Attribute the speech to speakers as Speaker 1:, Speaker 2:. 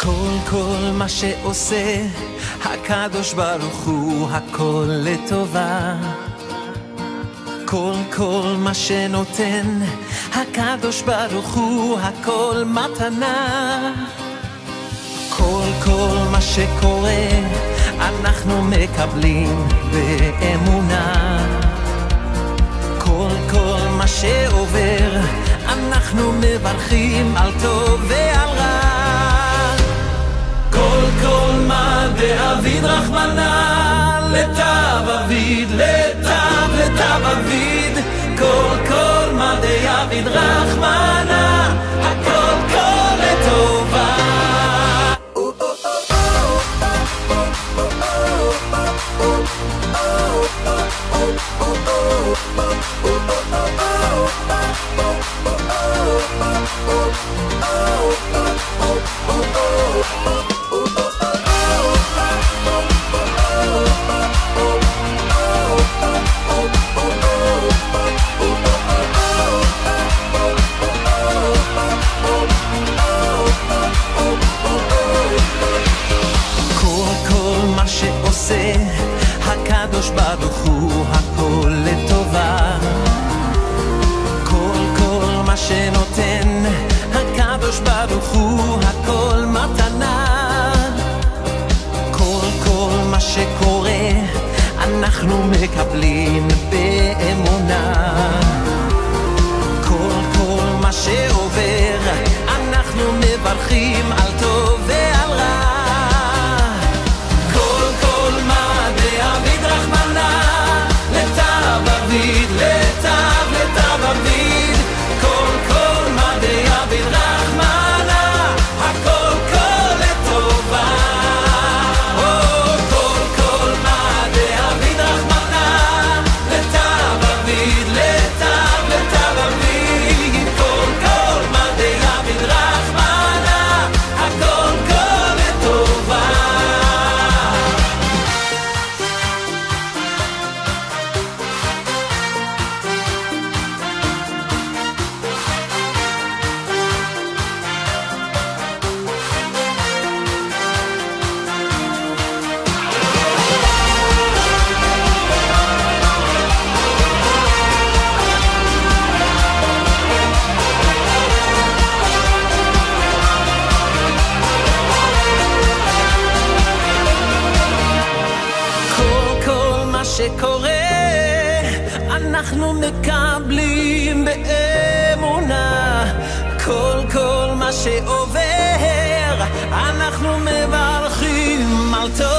Speaker 1: כל כל מה שעושה הקדוש ברוך הוא הכל לטובה. כל כל מה שנותן הקדוש ברוך הוא הכל מתנה. כל כל מה שקורה אנחנו מקבלים באמונה. כל כל מה שעובר אנחנו מברכים על טוב ועל רע מה דאביד רחמנא לטב אביד לטב לטב אביד. כל כל מה דאביד רחמנא הכל כל לטובה. כל הקדוש ברוך הוא הכל לטובה. כל כל מה שנותן הקדוש ברוך הוא הכל מתנה. כל כל מה שקורה אנחנו מקבלים באמונה שקורה אנחנו מקבלים באמונה. כל כל מה שעובר אנחנו מברכים על טוב